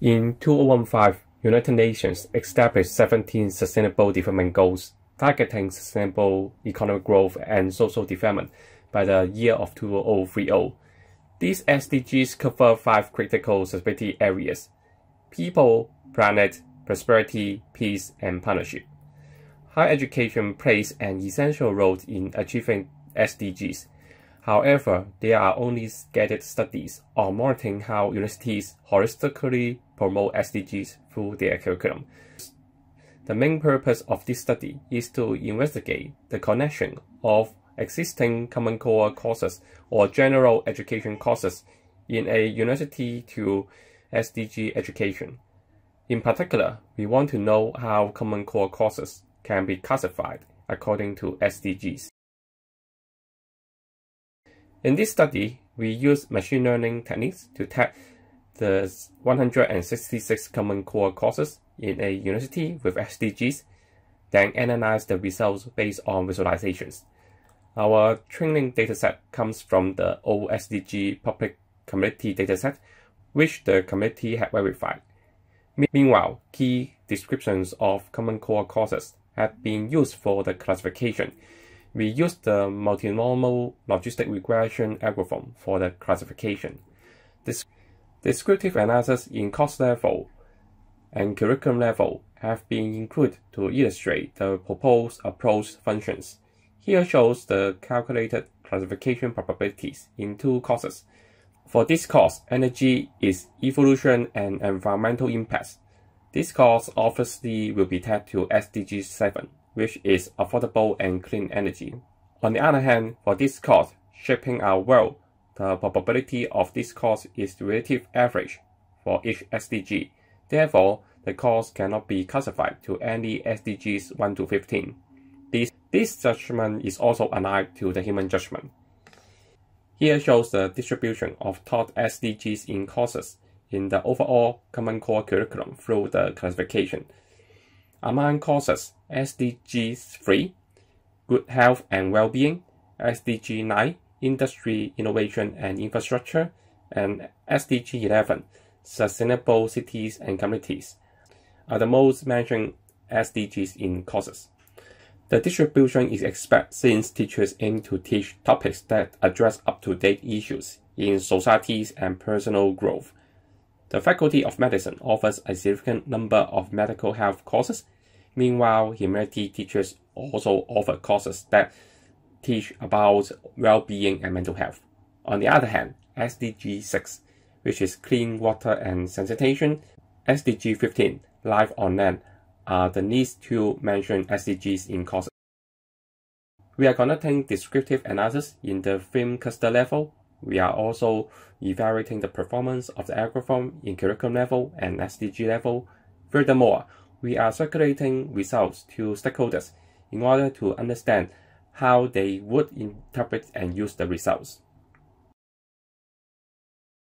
In 2015, United Nations established 17 Sustainable Development Goals targeting sustainable economic growth and social development by the year of 2030. These SDGs cover five critical sustainability areas people, planet, prosperity, peace, and partnership. Higher education plays an essential role in achieving SDGs. However, there are only scattered studies on monitoring how universities holistically promote SDGs through their curriculum. The main purpose of this study is to investigate the connection of existing Common Core courses or general education courses in a university to SDG education. In particular, we want to know how Common Core courses can be classified according to SDGs. In this study, we use machine learning techniques to test the 166 Common Core courses in a university with SDGs, then analyze the results based on visualizations. Our training dataset comes from the OSDG public community dataset, which the committee had verified. Meanwhile, key descriptions of Common Core courses have been used for the classification. We used the multinomial logistic regression algorithm for the classification. Descriptive analysis in course level and curriculum level have been included to illustrate the proposed approach functions. Here shows the calculated classification probabilities in two courses. For this course, energy is evolution and environmental impacts. This course obviously will be tagged to SDG 7, which is affordable and clean energy. On the other hand, for this course, shaping our world, the probability of this course is relative average for each SDG. Therefore, the course cannot be classified to any SDGs 1 to 15. This, this judgment is also aligned to the human judgment. Here shows the distribution of taught SDGs in courses in the overall Common Core curriculum through the classification. Among courses, SDG 3, Good Health and Well-being, SDG 9, Industry, Innovation and Infrastructure, and SDG 11, Sustainable Cities and Communities, are the most mentioned SDGs in courses. The distribution is expected since teachers aim to teach topics that address up-to-date issues in societies and personal growth. The Faculty of Medicine offers a significant number of medical health courses. Meanwhile, humanity teachers also offer courses that teach about well-being and mental health. On the other hand, SDG 6, which is clean water and sanitation, SDG 15, life on land, are the least two mentioned SDGs in courses. We are conducting descriptive analysis in the film cluster level. We are also evaluating the performance of the algorithm in curriculum level and SDG level. Furthermore, we are circulating results to stakeholders in order to understand how they would interpret and use the results.